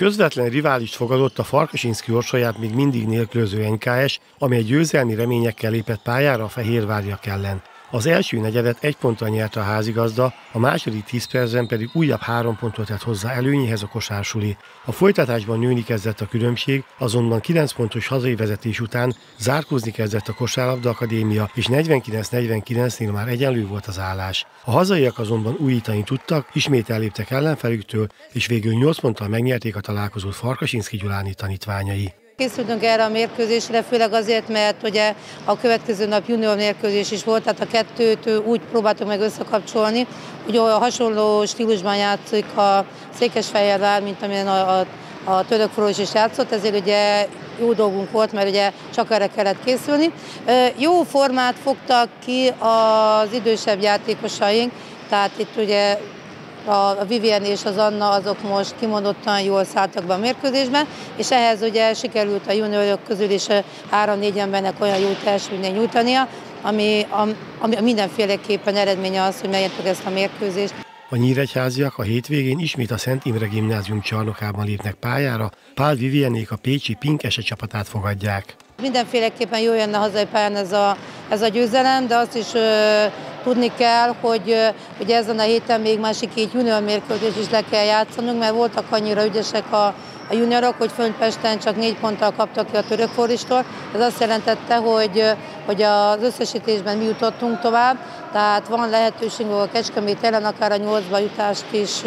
Közvetlen riválist fogadott a Farkasinszki orsolyát még mindig nélkülöző NKS, ami egy győzelmi reményekkel lépett pályára a Fehérváriak ellen. Az első negyedet egy ponttal nyerte a házigazda, a második tíz percben pedig újabb három pontot tett hozzá előnyéhez a kosársuli. A folytatásban nőni kezdett a különbség, azonban 9 pontos hazai vezetés után zárkózni kezdett a kosárlabda akadémia, és 49-49-nél már egyenlő volt az állás. A hazaiak azonban újítani tudtak, ismét elléptek ellenfelüktől, és végül 8 ponttal megnyerték a találkozót Farkasinszki Gyuláni tanítványai. Készültünk erre a mérkőzésre, főleg azért, mert ugye a következő nap junior mérkőzés is volt, tehát a kettőt úgy próbáltuk meg összekapcsolni, hogy hasonló stílusban játszik a Székesfehérvár, mint amilyen a, a, a török Frolis is játszott, ezért ugye jó dolgunk volt, mert ugye csak erre kellett készülni. Jó formát fogtak ki az idősebb játékosaink, tehát itt ugye a Vivien és az Anna azok most kimondottan jól szálltak be a mérkőzésben, és ehhez ugye sikerült a juniorok közül is három-négy embernek olyan jó teljesítményt nyújtania, ami, ami mindenféleképpen eredménye az, hogy megnyertük ezt a mérkőzést. A nyíregyháziak a hétvégén ismét a Szent Imre gimnázium csarnokában lépnek pályára, Pál Vivienék a Pécsi Pink ese csapatát fogadják. Mindenféleképpen jó jönne hazai pályán ez a, ez a győzelem, de azt is ö, tudni kell, hogy ugye ezen a héten még másik két junior mérkőzés is le kell játszanunk, mert voltak annyira ügyesek a, a juniorok, hogy Föntpesten csak négy ponttal kaptak ki a török foristól. Ez azt jelentette, hogy, hogy az összesítésben mi jutottunk tovább, tehát van lehetőségünk a Kecskemét ellen akár a nyolcba jutást is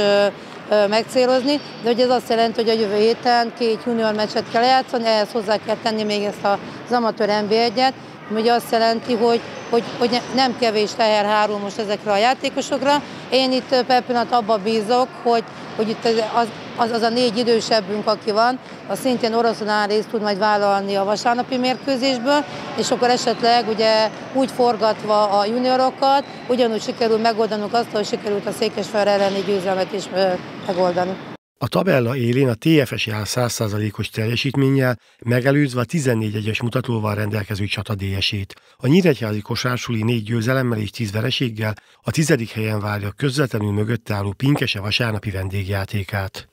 megcélozni, de hogy ez azt jelenti, hogy a jövő héten két junior meccset kell játszani, ehhez hozzá kell tenni még ezt az amatőr NB1-et, ami azt jelenti, hogy, hogy, hogy nem kevés teher hárul most ezekre a játékosokra. Én itt per pillanat abba bízok, hogy, hogy itt az, az, az a négy idősebbünk, aki van, az szintén oroszonál részt tud majd vállalni a vasárnapi mérkőzésből, és akkor esetleg ugye úgy forgatva a juniorokat, ugyanúgy sikerül megoldanunk azt, hogy sikerült a Székesfehérvár elleni győzelmet is megoldani. A tabella élén a TFS jár 100%-os teljesítménnyel, megelőzve a 14 egyes mutatóval rendelkező csata DS-ét. A Nyíregyházi kosársuli négy győzelemmel és 10 vereséggel a tizedik helyen várja közvetlenül mögött álló Pinkese vasárnapi vendégjátékát.